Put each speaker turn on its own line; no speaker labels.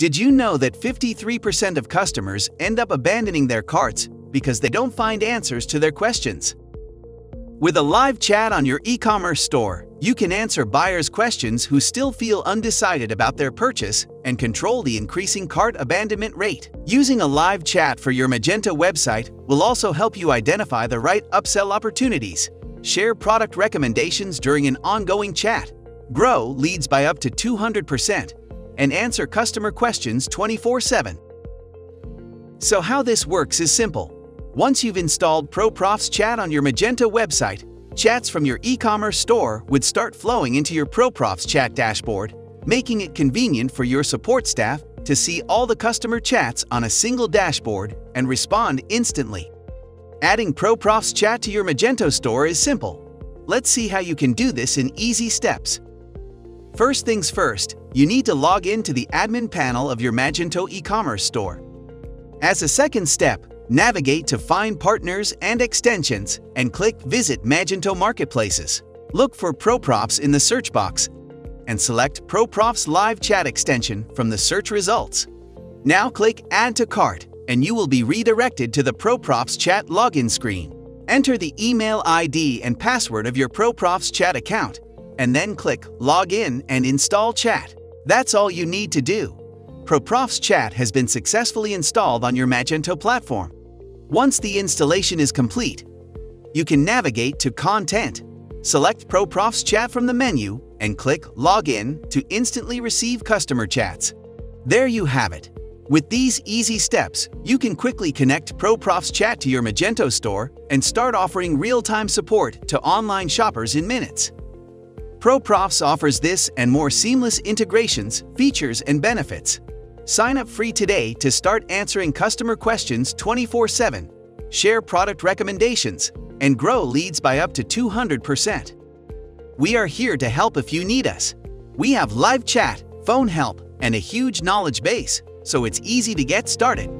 Did you know that 53% of customers end up abandoning their carts because they don't find answers to their questions? With a live chat on your e-commerce store, you can answer buyers' questions who still feel undecided about their purchase and control the increasing cart abandonment rate. Using a live chat for your Magento website will also help you identify the right upsell opportunities, share product recommendations during an ongoing chat, grow leads by up to 200%, and answer customer questions 24-7. So how this works is simple. Once you've installed ProProfs Chat on your Magento website, chats from your e-commerce store would start flowing into your ProProfs Chat dashboard, making it convenient for your support staff to see all the customer chats on a single dashboard and respond instantly. Adding ProProfs Chat to your Magento store is simple. Let's see how you can do this in easy steps. First things first, you need to log in to the admin panel of your Magento e-commerce store. As a second step, navigate to Find Partners and Extensions and click Visit Magento Marketplaces. Look for ProProfs in the search box and select ProProfs Live Chat extension from the search results. Now click Add to Cart and you will be redirected to the ProProfs Chat login screen. Enter the email ID and password of your ProProfs Chat account and then click Log in and install Chat. That's all you need to do. ProProfs Chat has been successfully installed on your Magento platform. Once the installation is complete, you can navigate to Content, select ProProfs Chat from the menu, and click Login to instantly receive customer chats. There you have it. With these easy steps, you can quickly connect ProProfs Chat to your Magento store and start offering real-time support to online shoppers in minutes. ProProfs offers this and more seamless integrations, features, and benefits. Sign up free today to start answering customer questions 24-7, share product recommendations, and grow leads by up to 200%. We are here to help if you need us. We have live chat, phone help, and a huge knowledge base, so it's easy to get started.